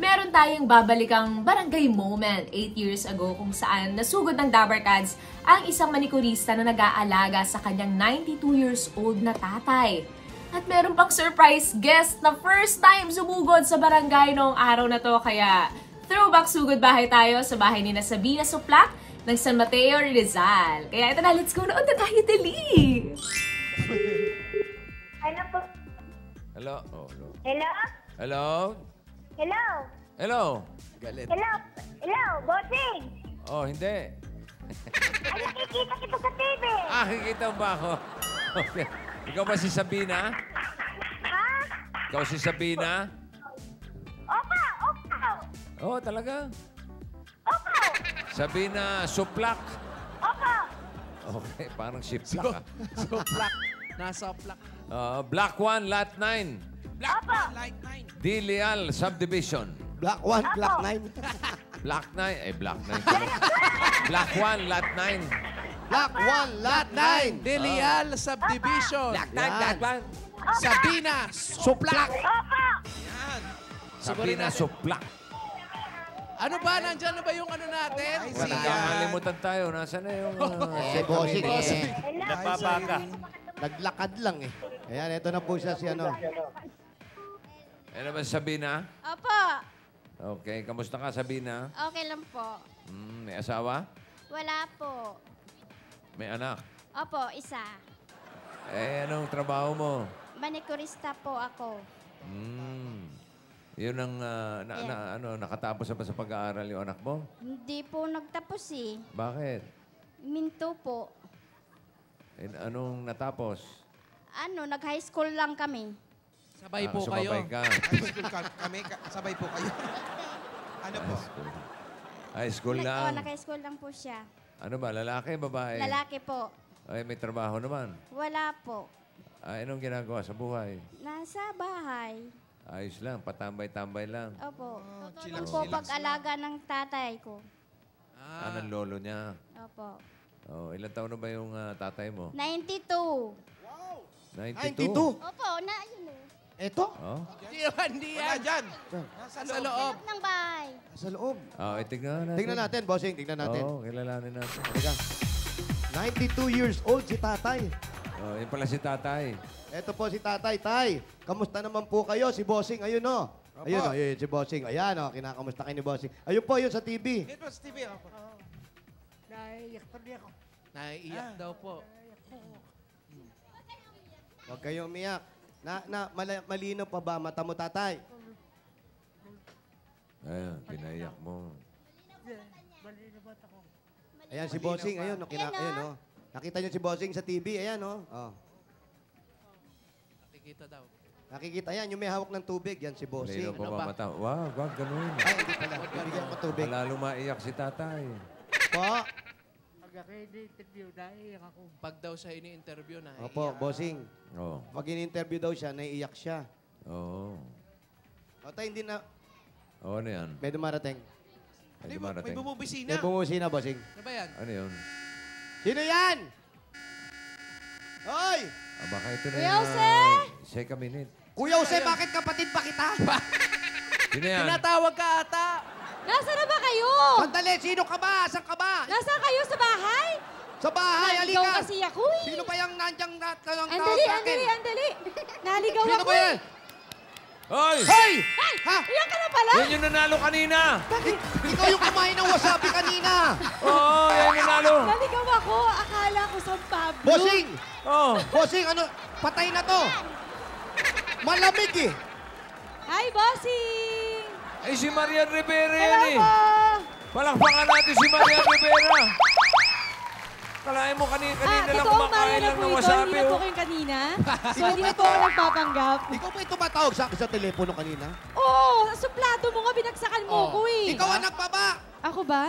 Meron tayong babalikang barangay moment 8 years ago kung saan nasugod ng Dabarkads ang isang manikurista na nag-aalaga sa kanyang 92 years old na tatay. At meron pang surprise guest na first time sumugod sa barangay noong araw na to kaya throwback sugod bahay tayo sa bahay ni na Sabina Suplak ng San Mateo, Rizal. Kaya ito na, let's go noon na tayo, dali! Ano po? Hello? Oh, hello. Hello? Hello? Hello? Hello? Galit. Hello? Hello? Bossing? Oh, hindi. Ay, nakikita kita sa TV. Ah, kikita mo ba ako? Okay. Ikaw ba si Sabina? Ha? Ikaw si Sabina? Opa! Opa! Oh, talaga? Opa! Sabina Suplak. Opa! Okay, parang si Plak. So, plak. Nasa plak. Uh, Black 1, Lot 9. Black Apa. one, light nine. Dilial Subdivision. Black 1, Black Ako. 9. Black 9. Eh, Black 9 pala. Black 1, Lot 9. Black 1, Lot 9. Delial Subdivision. Black 9, Yan. Black 1. Sabina. Suplak. Opa! Yan. Sabina Suplak. Ano ba? Nandyan na ba yung ano natin? Wala, nakakalimutan tayo. Nasaan na yung... Uh, Eh, bossing eh. Nagpapaka. Naglakad lang eh. Ayan, ito na po siya si ano. Ano ba Sabina? Opo, Okay, kamusta ka Sabina? okay lang po. Hmm, may asawa? Wala po. May anak? Opo, isa. Eh, anong trabaho mo? Manikurista po ako. Hmm. Yun ang, ah, na, Yeah. na, ano, nakatapos na ba sa pag-aaral yung anak mo? Hindi po nagtapos eh. Bakit? Minto po. Eh, anong natapos? Ano, nag-high school lang kami. Sabay Ah, po kayo. sumabay ka. High school ka- kami, ka- sabay po kayo. ano po? High school. High school oh, lang. nag-high school lang po siya. Ano ba, lalaki, babae? Lalaki po. Ay, may trabaho naman. Wala po. Ay, anong ginagawa sa buhay? Nasa bahay. Ayos lang, patambay-tambay lang. Opo. chillax, Tutulong po pag-alaga ng tatay ko. Ah, ng lolo niya. Opo. Oh, ilan taon na ba yung ah, tatay mo? 92. 92. 92. Opo, na yun eh. Ito, Oh, Hindi yan, hindi Wala yan. dyan. Sa loob. Ng bahay. sa loob. oh eh, tignan natin. Tingnan natin, bossing. Tingnan natin. Oo, kilalanin natin. Teka. 92 years old si tatay. Oh, yun pala si tatay. Ito po si tatay. Tay, kamusta naman po kayo? Si bossing, ayun o. Ayun o, ayun, si bossing. Ayan o, kinakamusta kayo ni bossing. Ayun po, yun sa TV. Ito sa TV. ako. Naiiyak daw po. Huwag kayong umiyak. Na, na, mala- malinaw pa ba mata mo, tatay? Ayan, pinaiyak mo. Ayan si bossing, ayun o. Kina, Ayan, ayun ah. o. Nakita niyo si bossing sa TV, ayan o. Oh. Nakikita daw. Nakikita yan, yung may hawak ng tubig, yan si bossing. Malinaw pa Ano ba ba? mata? Wow, wag ganun. Ay, hindi pala. Bibigyan ko tubig. Malalo maiyak si tatay. Po. Pag daw siya ini-interview na. Opo, bossing. Oo. Pag in-interview daw siya, naiiyak siya. Oo. O tayo, hindi na... Oh, ano yan? May dumarating. May Hindi, may dumarating. bumubisina. May bumusi na, bossing. Ano ba yan? Ano yun? Sino yan? Hoy! Ah, baka ito na Kuya yung... Jose! ah, Shake a minute. Kuya Jose, bakit kapatid pa kita? Sino yan? Tinatawag ka ata. Nasaan na ba kayo? Sandali, sino ka ba? Saan ka ba? Nasaan kayo sa bahay? Sa bahay, Naligaw halika. kasi ako eh. Sino ba yung nandyang na, talang tawag Andali, sa akin? andali, andali. Naligaw Sino ako ba yan? eh. Hoy! Hoy! Ay, Ha? iyan ka na pala. Yan yung nanalo kanina! Ik- ikaw yung kumain ng wasabi kanina. Oo, yan yung nanalo! Naligaw ako. Akala ko San Pablo. Bossing! Oh! Bossing, ano? Patay na to. Malamig eh. Hi, bossing! Ay, si Marian Rivera yan Hello eh! po! Palakpakan natin si Marian Rivera! Kalahin mo kanina, Ah, kanina lang totoo, kumakain na lang po ng ito. wasabi. Hindi na po oh. kayo kanina. So, hindi na po ako nagpapanggap. Ikaw ba yung tumatawag sa akin sa telepono kanina? Oo, oh, suplado mo nga, binagsakan mo ko eh. Ikaw ang nagbaba. Ako ba?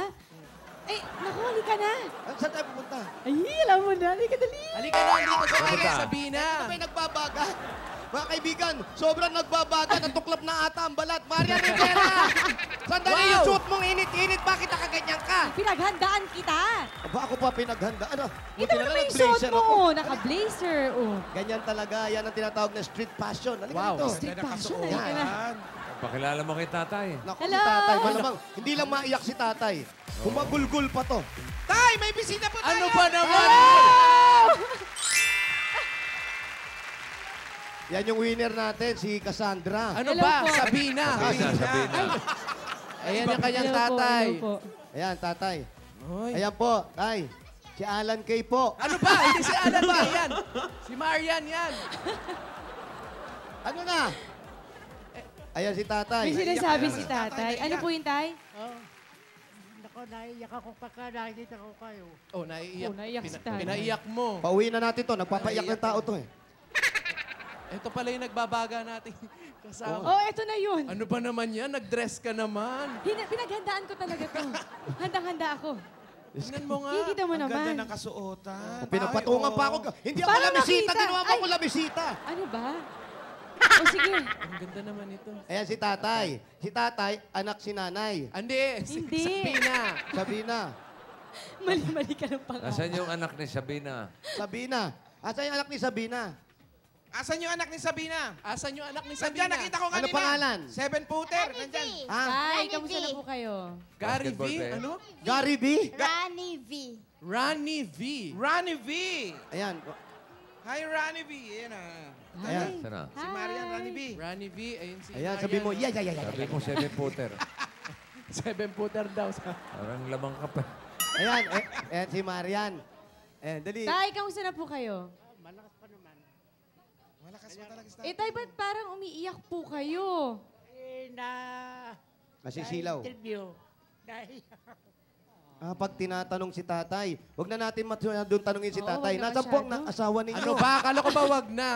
Eh, naku, halika na. Ah, Saan tayo pupunta? Ay, alam mo na. Halika dali. Halika na dito sa Pupunta. kanya, Sabina. Ano ba yung nagbabaga? Mga kaibigan, sobrang nagbabaga. Natuklap na ata ang balat. Maria Rivera! Sandali Wow! yung suot mong init-init. Bakit nakaganyan ka? Pinaghandaan kita. Aba, ako pa pinaghanda. Ano? Ito na naman lang yung suot mo. ako. Naka-blazer. Oh. Ganyan talaga. Yan ang tinatawag na street fashion. Halika Wow. dito. Street fashion. kasuot. Halika na. Yan. Pakilala mo kay tatay. Naku, Hello? si tatay. Malamang, hindi lang maiyak si tatay. Humagulgul pa to. Tay, may bisita po tayo! Ano ba naman? Yan yung winner natin, si Cassandra. Ano Hello ba? po. Sabina. Sabina, Sabina. Ayan yung kanyang Hello po, tatay. hello po. Ayan, tatay. Hoy. Ayan po, tay. Si Alan Kay po. Ano ba? Hindi si Alan ba yan? Si Marian yan. Ano na? Ayan si tatay. May sinasabi si tatay. Ano po yung tay? Nako, naiyak ako pagka nakikita ko kayo. Oh, naiiyak. Oh, naiyak si tatay. Pinaiyak mo. Pauwi na natin to. Nagpapaiyak ng tao to eh. Ito pala yung nagbabaga natin kasama. Oh, eto na yun. Ano ba naman yan? Nag-dress ka naman. Hina- pinaghandaan ko talaga to. Handang-handa ako. Tingnan mo nga. Kikita mo Ang ganda naman. ng kasuotan. Pinapatungan Ay, pa ako. Hindi ako Para lamisita. makita. Ginawa mo Ay. ako lamisita. Ano ba? O sige. Ang ganda naman ito. Ayan si tatay. Si tatay, anak si nanay. Andi, si Hindi. Sabina. Sabina. Mali-mali ka ng pangalan. Nasaan yung anak ni Sabina? Sabina. Asa yung anak ni Sabina? Asan yung anak ni Sabina? Asan yung anak ni Sabina? Nandyan, nakita ko Ano kanina. pangalan? Seven footer. Tay, Rani kamusta na po kayo? Gary V? Basketball player. Ano? Gary B? Rani V. Ronnie V. Ronnie V. Ayan. Hi, Ronnie V. Ayan ah. Ayan. Sana. Si Marian, Ronnie V. Ronnie V. Ayun si Ayan, sabi mo, yeah, yeah, yeah, yeah. Sabi mo, seven footer. Seven footer daw. sa- Parang lamang ka pa. Ayan, eh, ayan si Marian. Ayan, dali. Tay, kamusta na po kayo? Malakas pa naman. Malakas pa talaga si Eh, tay, ba't parang umiiyak po kayo? Eh, na... Masisilaw. Interview. Ako. Ah, pag tinatanong si tatay, wag na natin masyadong tanongin si Oo, tatay. wag na Nasaan po ang masyado. na- asawa ninyo? Ano ba? Akala ko ba wag na?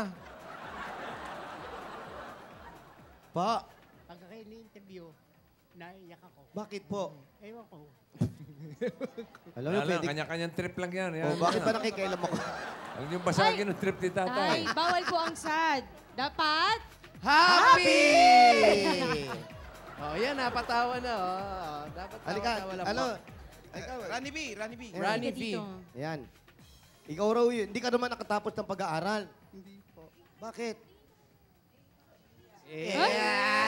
Pa, Pagka kayo ni-interview, naiyak ako. bakit po? Ewan ko. Alam mo, Wala lang, pwede... kanya-kanyang trip lang yan. yan. Oh, bakit ba nakikialam ako? Huwag niyong basagin ang trip ni Tay, tatay. bawal po ang sad. Dapat? Happy! Happy! Oh, yan, napatawa na. Oh. Dapat Halika, tawa-tawa lang ano? po. Ikaw, V. Ronnie Halika V. dito. Ayan. Ikaw raw yun. Hindi ka naman nakatapos ng pag-aaral. Hindi po. Bakit? Ay,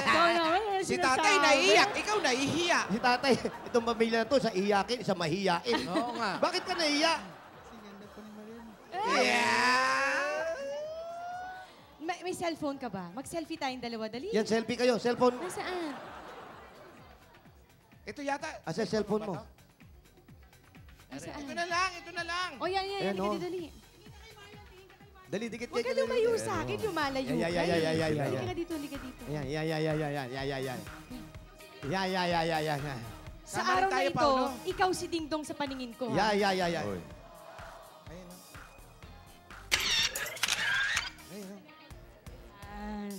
ikaw naman. ano Si sinasabi? tatay naiiyak. Ikaw naihiya. Si tatay, itong pamilya na to, sa iyakin, sa mahiyain. Oo nga. Bakit ka naiya? May, may cellphone ka ba? Mag-selfie tayong dalawa. Dali. Yan, selfie kayo. Cellphone. Nasaan? Ito yata. Asa cellphone mo? Nasaan? Ito na lang. Ito na lang. O yan, yan. Ayan, Halika oh. dito, dali. Dali, dikit kayo. Huwag ka lumayo sa akin, lumalayo ka. Ayan, ayan, ayan, ayan. Halika dito, halika dito. Ayan, ayan, ayan, ayan, ayan, ayan, ayan. Ayan, ayan, ayan, ayan, ayan. Sa araw na tayo, ito, ikaw si Ding Dong sa paningin ko, ha? Ayan, ayan, ayan, ayan. Oy. Ayun, no? Ayun, no? Ayan.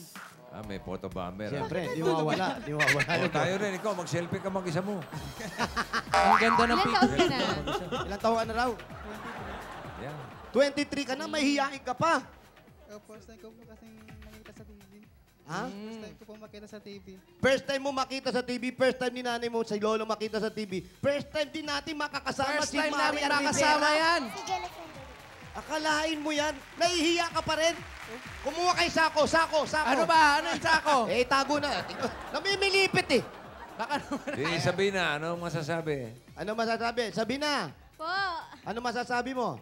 Ah, may photobomber. ah. Siyempre, di mawawala. Di mawawala. O, tayo rin, ikaw, mag-selfie ka mag-isa mo. Ang ganda ng picture. ka na? Ilang taon ka na raw? 23. Yan. 23 ka na, mahihiyain ka pa. Uh, first time ko po kasi nakita sa TV. Ha? First time ko po makita sa TV. First time mo makita sa TV, first time ni nanay mo sa lolo makita sa TV, first time din natin makakasama First si time namin Marian makasama Rivera. yan. Si Jennifer. Akalain mo yan, nahihiya ka pa rin. Kumuha kay Sako, Sako, Sako. Ano ba? Ano yung sako? Eh, tago na. Namimilipit eh. Baka naman. Di Sabina, ano ang masasabi? Ano masasabi? Sabi na. Po. Ano masasabi mo?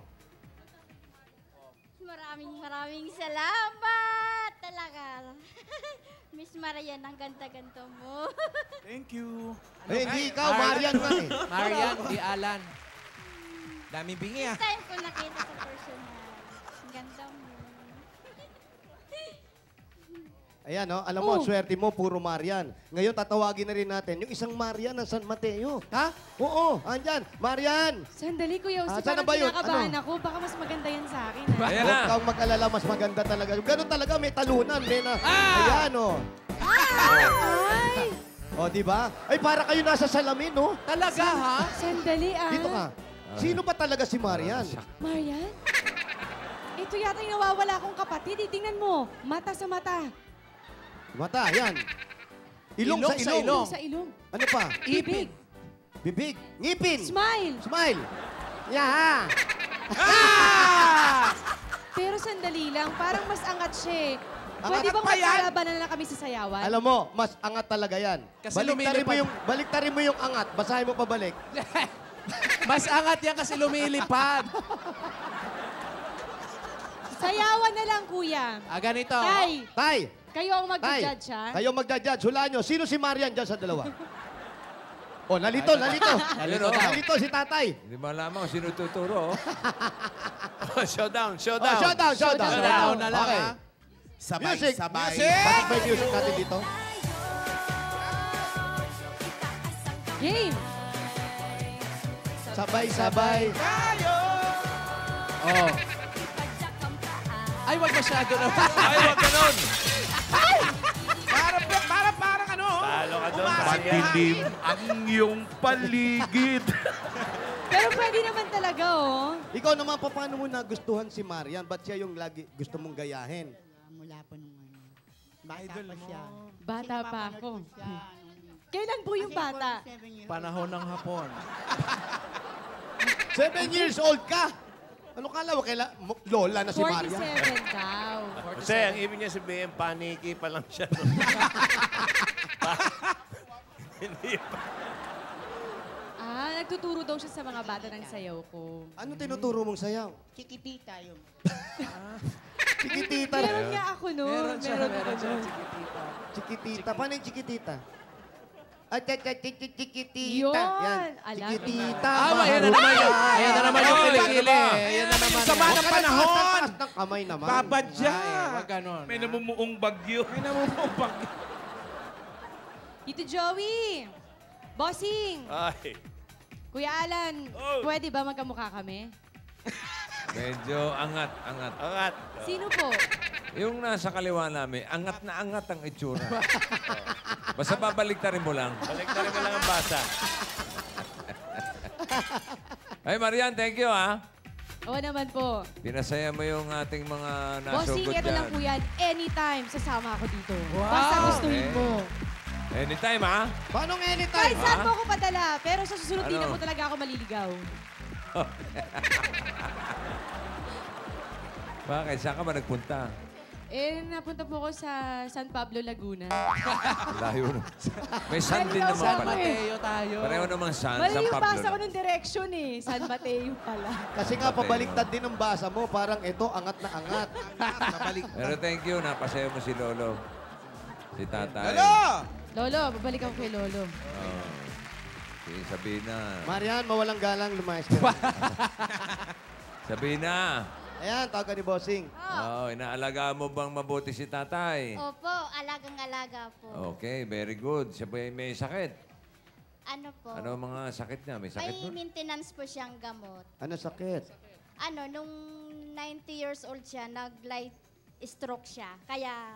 Maraming maraming salamat talaga. Miss Marian, ang ganda-ganda mo. Thank you. Eh, hindi ikaw, Marian ka eh. Marian, di Alan. Daming bingi ah. First time ko nakita sa personal. Ang ganda mo. Ayan, no? alam mo, Oh. ang swerte mo, puro Marian. Ngayon, tatawagin na rin natin yung isang Marian ng San Mateo. Ha? Oo, andyan. Marian! Sandali, Kuya Ah, Uso. saan na parang ba yun? kinakabahan Ano? ako. Baka mas maganda yan sa akin. ha? Ayan Huwag na. kang mag-alala, mas maganda talaga. Ganun talaga, may talunan. May na, Ah! Ayan, oh. Ay! O, di ba? Ay, para kayo nasa salamin, no? Talaga, ha? Sandali, ah. Dito ka. Sino ba talaga si Marian? Marian? Ito yata yung nawawala kong kapatid. eh. Tingnan mo. Mata sa mata. Mata, yan. Ilong, Ilong sa ilong. ilong. Sa ilong. Ano pa? Bibig. Bibig. Ngipin. Smile. Smile. Yeah. Pero sandali lang. Parang mas angat siya eh. Pwede bang pa yan? magkalabanan na lang kami sa sayawan? Alam mo, mas angat talaga yan. Kasi baliktarin mo yung, baliktarin mo yung angat. Basahin mo pabalik. Mas angat yan kasi lumilipad. Sayawan na lang, kuya. Ah, ganito. Tay, Tay, kayo ang Tay, mag-judge, ha? kayo magja-judge. Hulaan nyo, sino si Marian dyan sa dalawa? oh, nalito, nalito. Nalito. nalito si tatay. Hindi mo alam kung sino tuturo. oh. showdown, Oh, showdown. showdown, showdown. Showdown na lang, Okay. ha? Sabay, Music, sabay. music. Bakit may music natin dito? Game! Sabay-sabay. Oh. Ay, wag masyado na. Ay, wag ganun. Para, para, parang ano? Talo ka doon. Madilim ang iyong paligid. Pero pwede naman talaga, oh. Ikaw naman, pa, paano mo nagustuhan si Marian? Ba't siya yung lagi gusto mong gayahin? Mula po nung ano. Bata pa siya. Bata pa ako. Kailan po yung bata? Panahon ng hapon. Seven years old ka? Ano kala mo? Kaila, lola na si Marian? 47 daw. Kasi ang ibig niya sabihin, paniki pa lang siya. Hindi pa. Ah, nagtuturo daw siya sa mga bata ng sayaw ko. Ano tinuturo mong sayaw? Chiquitita yun. Chikitita. Meron nga ako noon. Meron siya, Meron meron ako. Chiquitita. Chikitita. Paano yung chikitita? At at at at chikitita. Yun. Yan. Alam. Chikitita. Ah, ayan na naman yun. Ayan na naman yung Ay, kilikili. Ayan na naman. Sama ng panahon. Ng kamay naman. Babadya. Ay, wag ganon. May namumuong bagyo. May namumupag. Tito Joey! Bossing! Ay, Kuya Alan, Oh. pwede ba magkamukha kami? medyo angat, angat. Angat. Sino po? Yung nasa kaliwa namin, angat na angat ang itsura. Oh. Basta babaliktarin mo lang. Baliktarin mo lang ang basa. Ay, Marian, thank you, ha. Oo naman po. Pinasaya mo yung ating mga Bossing, nasugod ito lang dyan. po yan. Anytime, sasama ako dito. Basta gustuhin Okay. mo. Anytime, ha? Paano Kahit anytime? saan Ha? mo ako padala, pero sa susunod di na Ano? po talaga ako maliligaw. Bakit? Saan ka ba nagpunta? Eh, napunta po ako sa San Pablo, Laguna. Layo na. May sun din naman sa San pala. Mateo tayo. Pareho namang sun. Mali San yung Pablo basa ko ng direction eh. San Mateo pala. Kasi nga, pabaliktad din ang basa mo. Parang ito, angat na angat. Nabalik. Pero thank you, napasaya mo si Lolo. Si Tatay. Hello! Lolo, babalik ako kay Lolo. Oh. Si Sabina. Marian, mawalang galang, lumayas ka. Sabina. Ayan, tawag ka ni Bossing. Oh, inaalaga mo bang mabuti si Tatay? Opo, alagang-alaga po. Okay, very good. Siya ba may sakit? Ano po? Ano ang mga sakit niya? May sakit May maintenance po siyang gamot. Ano sakit? Ano, nung 90 years old siya, nag-light stroke siya. Kaya,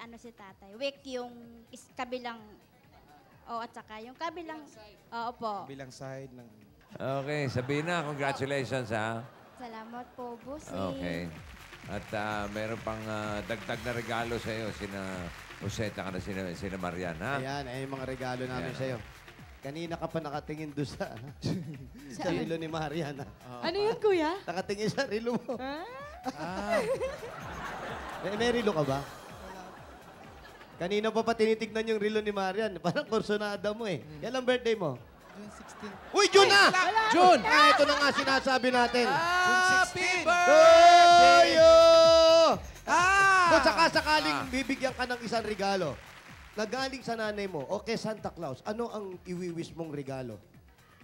ano si tatay, weak yung is, kabilang, oh, at saka yung kabilang, oo po. Bilang side ng... Okay, Sabina, congratulations ha. Salamat po, boss. Okay. At ah, meron pang ah, dagdag na regalo sa iyo, sina Jose at sina, sina Marian, ha? Ayan, ay mga regalo namin Ayan. sa'yo. Kanina ka pa nakatingin doon sa, sa rilo ni Mariana. Ano yun, kuya? Nakatingin sa rilo mo. Ah, May, may rilo ka ba? Kanina pa pa tinitignan yung rilo ni Marian. Parang kursonada mo eh. Kailan birthday mo? June 16. Uy, June na! June! Ah, ito na nga sinasabi natin. Happy Birthday! Ah! Kung sakasakaling bibigyan ka ng isang regalo, na galing sa nanay mo o kay Santa Claus, ano ang iwiwis mong regalo?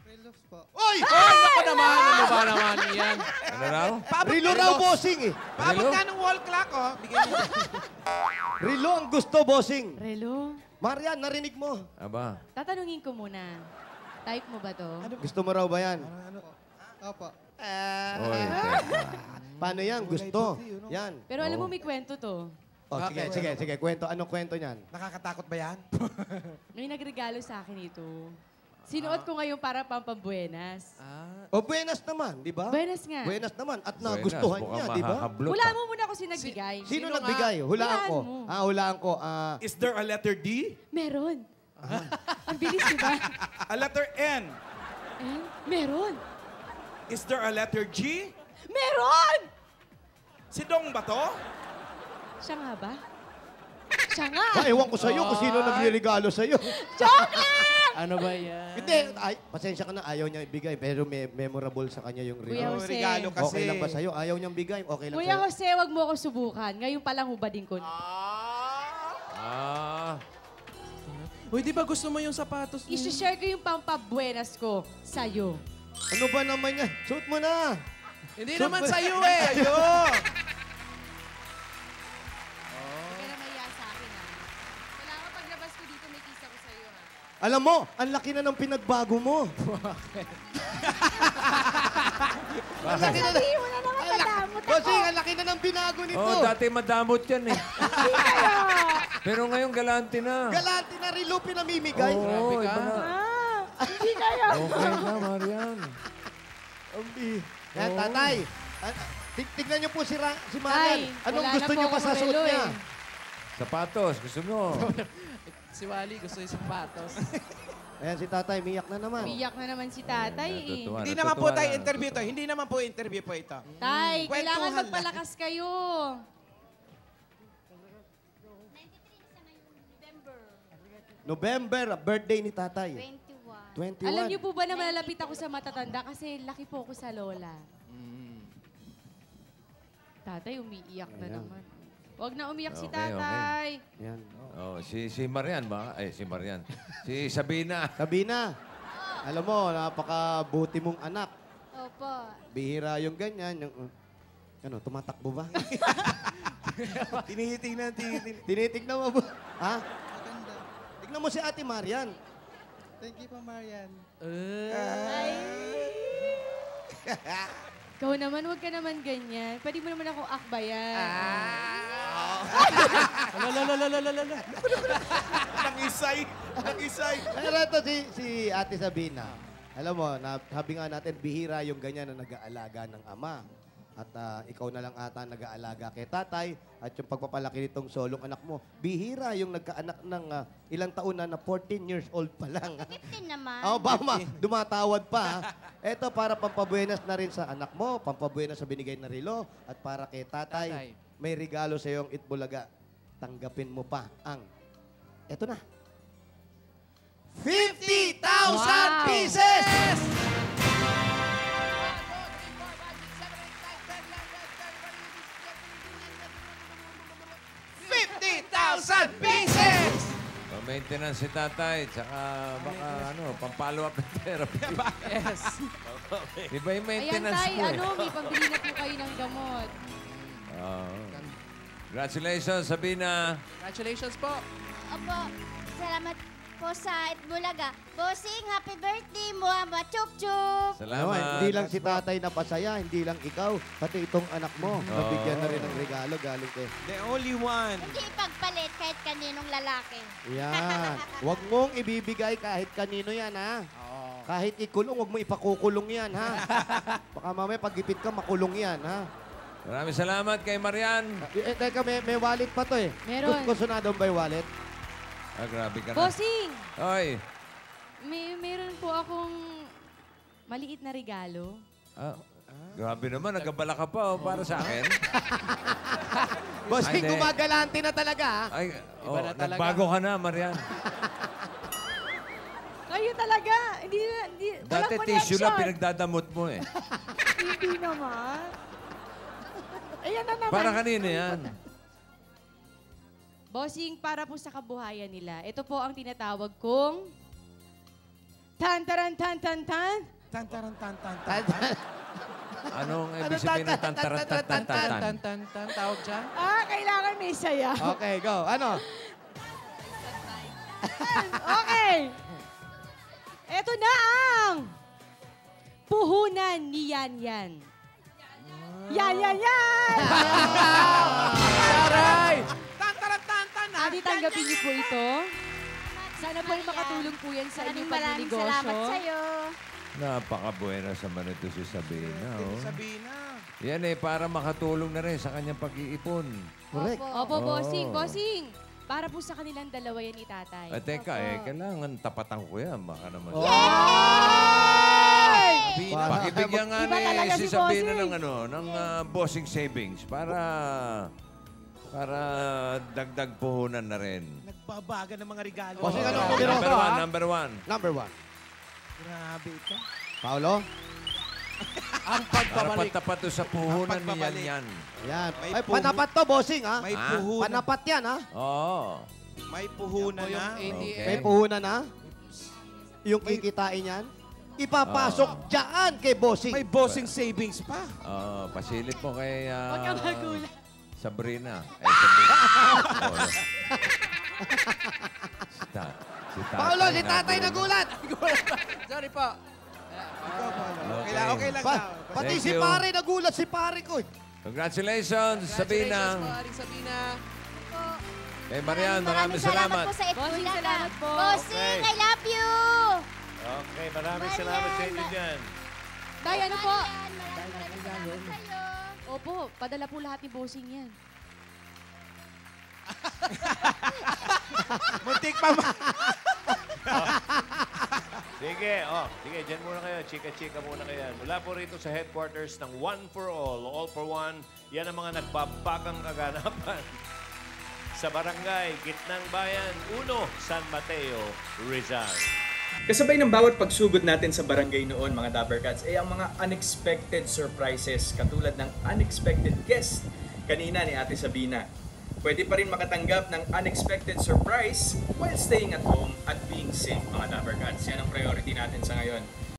Relox po. Oy! Ay, naku naman! Ano ba naman yan? Ano raw? Rilo raw, bossing eh. Paabot nga ng wall clock, oh. Bigyan mo. Rilo ang gusto, bossing. Relo, Marian, narinig mo. Aba, tatanungin ko muna. Type mo ba to? Gusto mo raw ba yan? Opo. oy, teka. Paano yan? Gusto. Yan. Pero alam mo, may kwento to. O, sige, sige, sige. Kwento. Anong kwento niyan? Nakakatakot ba yan? May nagregalo sa akin ito. Sinuot ko ngayon para pampabuenas. Ah, O, buenas naman, di ba? Buenas nga. Buenas naman. At Buenas, nagustuhan mukhang niya, di ba? mahakablot, Hulaan ah. mo muna sino nagbigay. Sino, Sino nagbigay? nga? Hulaan Hulaan ko. mo. Ah, hulaan ko. Ah, Is there a letter D? Meron. Ang bilis, di ba? A letter N? Eh, meron. Is there a letter G? Meron! Si Dong ba to? Siya nga ba? Siya nga! Ba, ewan ko sa'yo kung sino nagre-regalo sa'yo. Joke lang! Ano ba yan? Hindi, ay, pasensya ka na, ayaw niya ibigay, pero may memorable sa kanya yung Kuya regalo. Jose. regalo kasi. Okay lang ba sa'yo? Ayaw niyang bigay, okay lang Kuya sa'yo. Jose, wag mo ako subukan. Ngayon pa lang hubadin ko. Ah, Uy, di ba gusto mo yung sapatos mo? I-share ko yung pampabuenas ko sa'yo. Ano ba naman yan? Suot mo na! Hindi So- naman sa'yo eh. Ayo! Ka na mahiya sa akin, ha? Kailangan paglabas ko dito, may kisa ko sa'yo, ha? Alam mo, ang laki na ng pinagbago mo. ang laki na Sabihin mo na naman, madamot ako. Kasi ang laki na ng binago nito. oh, dati madamot yan eh. Pero ngayon galante na. Galante na rilo pinamimigay. Oo, Grabe ka. iba na. Hindi kayo. Okay na, Marian. Ang bi- Yan, tatay. Ah, tig- Tignan niyo po si, Ra- si Ay, Marian. Anong wala gusto na po niyo pa akong sa suot niya? eh. Sapatos, gusto mo. Si Wally gusto yung sapatos. Ayan, si tatay, miyak na naman. Biyak na naman si tatay, eh. Natutuwa, Hindi naman po natutuwa tayo interview to. Hindi naman po interview po ito. Tay, kailangan Kwentuhan lang. magpalakas kayo. November, birthday ni tatay. 21. 21. Alam niyo po ba na malalapit ako sa matatanda kasi laki po ako sa lola. Tatay, umiiyak na Ayan. naman. Huwag na umiyak si Okay, okay. tatay. Yan. Oh, si si Marian ba? Ay, si Marian. Si Sabina. Sabina, alam mo, napakabuti mong anak. Opo. Bihira yung ganyan. Yung, uh, ano, tumatakbo ba? Tinitingnan, tinitingnan. Tinitignan mo ba? Ha? Tignan mo si Ate Marian. Thank you po, Marian. Ay! Ikaw naman, huwag ka naman ganyan. Pwede mo naman ako akbayan. Ah. Alalalalalalala. Nangisay. Nangisay. Pero ito si, si Ate Sabina. Alam mo, na, sabi nga natin, bihira yung ganyan na nag-aalaga ng ama. At ah, ikaw na lang ata nag-aalaga kay tatay. At yung pagpapalaki nitong solong anak mo, bihira yung nagkaanak ng ah, ilang taon na na 14 years old pa lang. 15 naman. Oh, Bama, dumatawad pa. Ito para pampabuenas na rin sa anak mo, pampabuenas sa binigay na relo, at para kay tatay, Tatay. may regalo sa iyong Itbulaga. Tanggapin mo pa ang, eto na, maintenance si tatay, tsaka baka ano, pang-follow up na therapy. Yes. Di ba yung Ayan, maintenance tay, mo eh? ano, may pambili na po kayo ng gamot. Oo. Congratulations, Sabina. Congratulations po. Opo. Salamat po sa Itbulaga. Bossing, happy birthday mo. Ama, chup chup. Salamat. Ano, hindi lang si tatay na pasaya, hindi lang ikaw, pati itong anak mo, nabigyan na rin ng regalo galing kay The only one. Hindi ipagpalit kahit kaninong lalaki. Yan. Huwag mong ibibigay kahit kanino yan, ha? Oo. Kahit ikulong, huwag mo ipakukulong yan, ha? Baka mamaya pagipit ka, makulong yan, ha? Maraming salamat kay Marian. Eh, teka, may, may wallet pa to eh. Meron. Gusto na doon ba yung wallet? Ah, grabe ka na. Bossing, Oy. may meron po akong maliit na regalo. Ah, grabe naman, nagabala ka pa oh, para sa akin. Bossing, Ay, hindi. gumagalante na talaga, ha? Ay, oh, na talaga. nagbago ka na, Marian. Kayo talaga. Hindi na, hindi, walang Dati tissue lang connection. pinagdadamot mo eh. Hindi naman. Ayan na naman. Para kanina yan. Bossing, para po sa kabuhayan nila, ito po ang tinatawag kong tan taran tan tan tan. Tan, taran, tan, tan, tan. Anong ibig sabihin ng tantarantantantan? Tan, tan, tan, tawag dyan. Ah, kailangan may saya. Okay, go. Ano? okay. Ito na ang puhunan ni Yan Yan. Yan, yan, yan! Aray! Adi, tanggapin niyo po ito. Sana po ay makatulong po yan sa inyong Maraming pagnegosyo. salamat sa'yo. Napakabuena naman ito si Sabina. Oh. Sabihin na. Yan eh, para makatulong na rin sa kanyang pag-iipon. Correct. Opo, Oo. bossing, bossing. Para po sa kanilang dalawa yan ni tatay. At teka, eh, kailangan tapatan ko yan. Baka naman. Para- Pakibigyan nga Iba talaga ni si si Sabina Bossing. ng, ano, ng ah, bossing savings para Para dagdag puhunan na rin. Nagbabaga ng mga regalo. Bossing, anong numero? Number one, number one. Number one. Grabe ito. Paulo? Ang Para pagbabalik. patapat to sa puhunan ni Yan pagbabalik. Yan. Yan. May Ay, puhu- panapat to, bossing, ha? May Ah? puhunan. Panapat yan, ha? Oo. May puhunan na. ATM. Okay. May puhunan, ha? Yung kikitain yan. Ipapasok dyan kay bossing. May bossing savings pa. Oo, pasilip mo kay ah, Huwag ka magulat. Sabrina. Eh, Sabrina. Si, ta- si tatay. Paulo, si tatay nagulat. Sorry po. Ikaw, Paolo. Okay Okay. lang, okay lang Pa- daw. pati Thank si you. pare nagulat, si pare ko. eh. Congratulations, Sabina. Congratulations po, Aling Sabina. Kay Marian, maraming salamat salamat. po sa Bossing, Itbulaga. salamat po. Bossing, I love you! Okay, maraming salamat sa inyo dyan. Tay, ano po? Marian, maraming maraming salamat sa'yo. Opo, padala po lahat ni Bossing yan. Muntik pa ma- Sige, oh, sige, dyan muna kayo. Chika-chika muna kayo. Mula po rito sa headquarters ng One for All, All for One, yan ang mga nagbabagang kaganapan sa barangay Gitnang Bayan, Uno, San Mateo, Rizal. Kasabay ng bawat pagsugod natin sa barangay noon, mga Dapper Cats, ay ang mga unexpected surprises katulad ng unexpected guest kanina ni Ate Sabina. Pwede pa rin makatanggap ng unexpected surprise while staying at home at being safe, mga Dapper Cats. Yan ang priority natin sa ngayon.